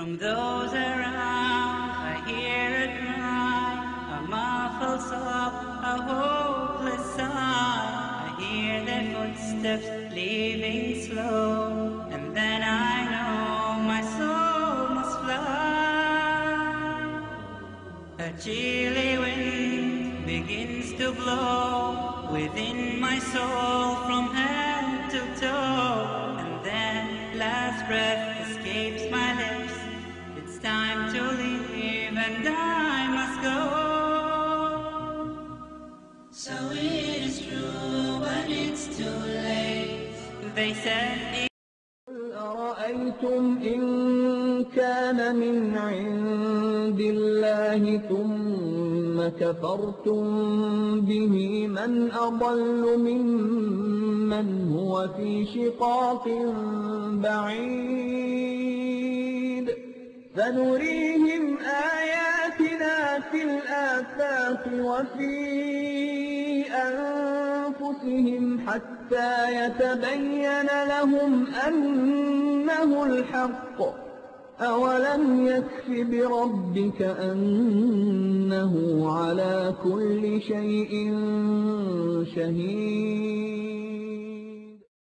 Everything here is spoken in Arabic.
From those around I hear a cry, a muffled sob, a hopeless sigh. I hear their footsteps leaving slow, and then I know my soul must fly. A chilly wind begins to blow within my soul from head to toe, and then last breath escapes my and I must go. So it is true, but it's too late. They said. أرأيتم إن كان من عند الله ثم كفرتم به من أضل ممن هو في شقاق بعيد فنريهم آياتنا في الآفاق وفي أنفسهم حتى يتبين لهم أنه الحق أولم يكف بربك أنه على كل شيء شهيد